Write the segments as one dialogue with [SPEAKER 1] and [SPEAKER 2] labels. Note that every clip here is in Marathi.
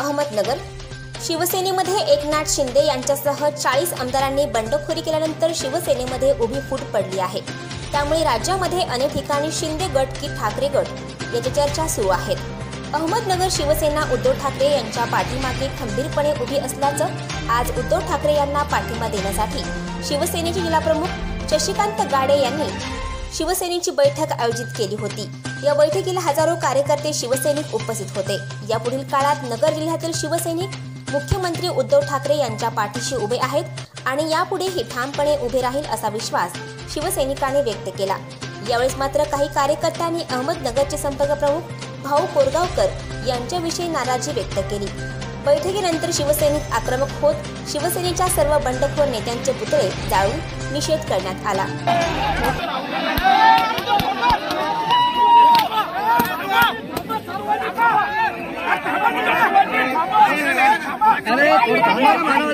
[SPEAKER 1] अहमदनगर. शिवसेनेमध्ये एकनाथ शिंदे यांच्यासह चाळीस आमदारांनी बंडखोरी केल्यानंतर शिवसेनेमध्ये उभी फूट पडली आहे. त्यामुळे राज्यामध्ये अनेक ठिकाणी शिंदे गट की ठाकरे गट याच्या चर्चा सुरू आहेत. अहमदनगर शिवसेना उद्धव ठाकरे यांच्या पाठीमागे खंबीरपणे उभी असल्याचं आज उद्धव ठाकरे यांना पाठिंबा देण्यासाठी शिवसेनेचे जिल्हाप्रमुख शशिकांत गाडे यांनी शिवसेनेची बैठक आयोजित केली होती. या बैठकीला हजारो कार्यकर्ते शिवसैनिक उपस्थित होते. यापुढील काळात नगर जिल्ह्यातील शिवसैनिक मुख्यमंत्री उद्धव ठाकरे यांच्या पाठीशी उभे आहेत आणि यापुढेही ठामपणे उभे राहील असा विश्वास शिवसैनिकांनी व्यक्त केला. यावेळेस मात्र काही कार्यकर्त्यांनी अहमदनगरचे संपर्क प्रमुख भाऊ कोरगावकर यांच्याविषयी नाराजी व्यक्त केली. बैठकीनंतर शिवसैनिक आक्रमक होत शिवसेनेच्या सर्व बंडखोर नेत्यांचे पुतळे जाळून निषेध करण्यात आला.
[SPEAKER 2] अरे थोडं थांबा ना मानव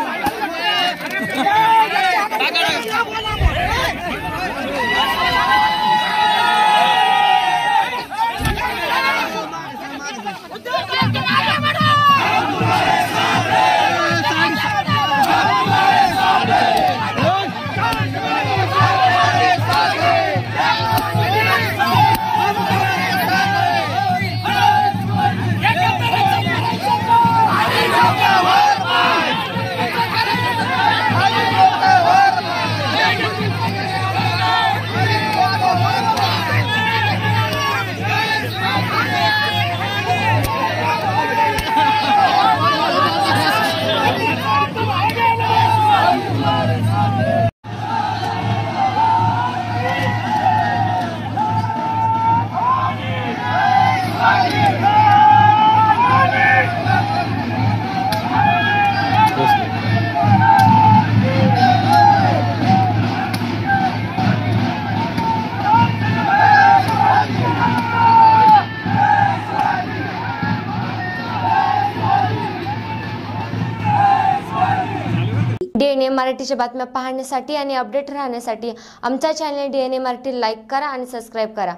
[SPEAKER 2] डी एन
[SPEAKER 3] डीएनए मराठीच्या बातम्या पाहण्यासाठी आणि अपडेट राहण्यासाठी आमचा चॅनल डीएनए मराठी लाईक करा आणि सबस्क्राईब करा.